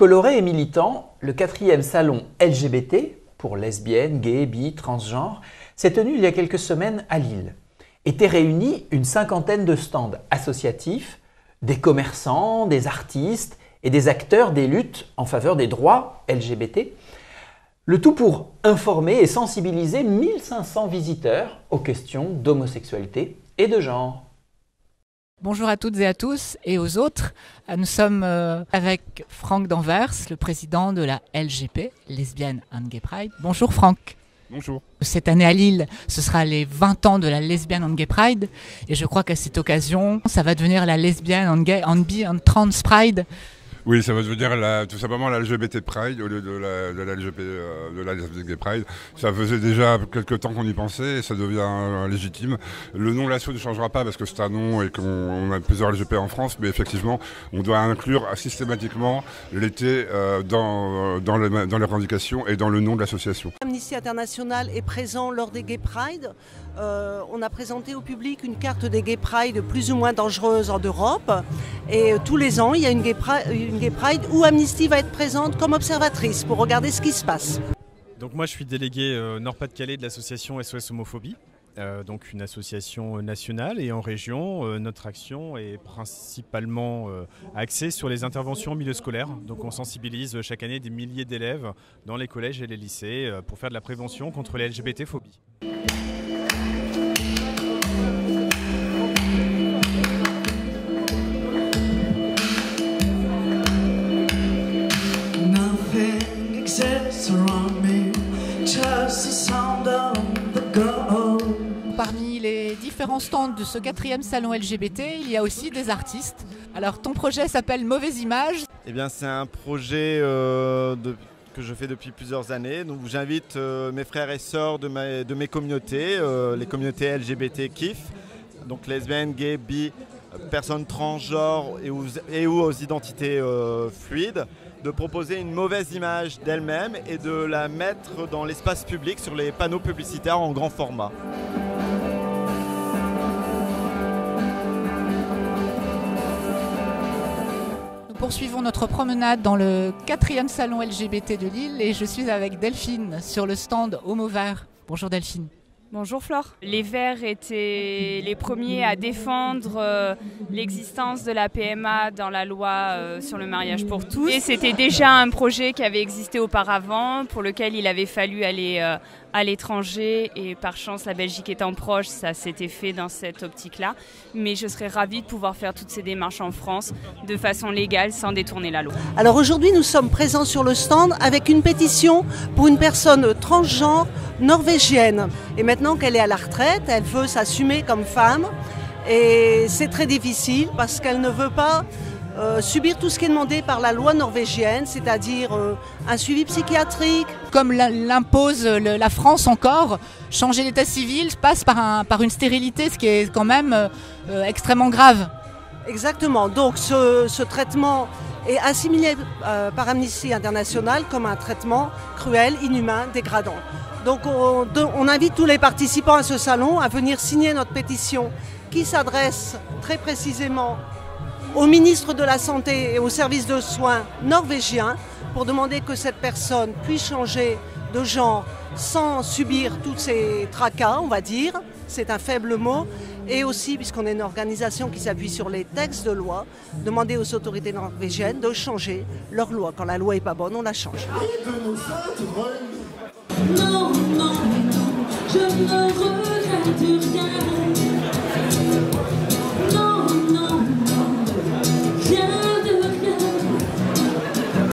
Coloré et militant, le quatrième salon LGBT, pour lesbiennes, gays, bi, transgenres, s'est tenu il y a quelques semaines à Lille. Étaient réunis une cinquantaine de stands associatifs, des commerçants, des artistes et des acteurs des luttes en faveur des droits LGBT. Le tout pour informer et sensibiliser 1500 visiteurs aux questions d'homosexualité et de genre. Bonjour à toutes et à tous et aux autres. Euh, nous sommes euh, avec Franck Danvers, le président de la LGP, Lesbian and Gay Pride. Bonjour Franck. Bonjour. Cette année à Lille, ce sera les 20 ans de la Lesbian and Gay Pride et je crois qu'à cette occasion, ça va devenir la Lesbian and Gay and Bi and Trans Pride. Oui, ça veut dire tout simplement la LGBT Pride au lieu de la, de euh, Pride. Ça faisait déjà quelques temps qu'on y pensait et ça devient euh, légitime. Le nom de l'asso ne changera pas parce que c'est un nom et qu'on a plusieurs LGBT en France, mais effectivement, on doit inclure systématiquement l'été euh, dans, dans, les, revendications et dans le nom de l'association. Amnesty International est présent lors des Gay Pride. on a présenté au public une carte des Gay Pride plus ou moins dangereuses en Europe. Et tous les ans, il y a une Gay Pride où Amnesty va être présente comme observatrice pour regarder ce qui se passe. Donc moi je suis délégué euh, Nord-Pas-de-Calais de l'association SOS Homophobie. Euh, donc une association nationale et en région, euh, notre action est principalement axée sur les interventions en milieu scolaire. Donc on sensibilise chaque année des milliers d'élèves dans les collèges et les lycées pour faire de la prévention contre les LGBT-phobies. Parmi les différents stands de ce quatrième salon LGBT, il y a aussi des artistes. Alors ton projet s'appelle Mauvaise Image. Eh bien c'est un projet euh, que je fais depuis plusieurs années. Donc j'invite euh, mes frères et sœurs de, mes communautés, euh, les communautés LGBT KIF, donc lesbiennes, gays, bi, personnes transgenres et, et ou aux identités fluides de proposer une mauvaise image d'elle-même et de la mettre dans l'espace public sur les panneaux publicitaires en grand format. Poursuivons notre promenade dans le quatrième salon LGBT de Lille et je suis avec Delphine sur le stand Homo Vert. Bonjour Delphine. Bonjour Flore. Les Verts étaient les premiers à défendre euh, l'existence de la PMA dans la loi euh, sur le mariage pour tous. Et c'était déjà un projet qui avait existé auparavant, pour lequel il avait fallu aller euh, à l'étranger. Et par chance, la Belgique étant proche, ça s'était fait dans cette optique-là. Mais je serais ravie de pouvoir faire toutes ces démarches en France de façon légale, sans détourner la loi. Alors aujourd'hui, nous sommes présents sur le stand avec une pétition pour une personne transgenre norvégienne. Et maintenant qu'elle est à la retraite, elle veut s'assumer comme femme. Et c'est très difficile parce qu'elle ne veut pas euh, subir tout ce qui est demandé par la loi norvégienne, c'est-à-dire euh, un suivi psychiatrique. Comme l'impose la France encore, changer l'état civil passe par, un, par une stérilité, ce qui est quand même euh, extrêmement grave. Exactement, donc ce, ce traitement est assimilé par Amnesty International comme un traitement cruel, inhumain, dégradant. Donc on, invite tous les participants à ce salon à venir signer notre pétition qui s'adresse très précisément au ministre de la Santé et au service de soins norvégien pour demander que cette personne puisse changer de genre sans subir tous ces tracas, on va dire. C'est un faible mot. Et aussi, puisqu'on est une organisation qui s'appuie sur les textes de loi, demander aux autorités norvégiennes de changer leur loi. Quand la loi n'est pas bonne, on la change. Non, non, non, je ne rien.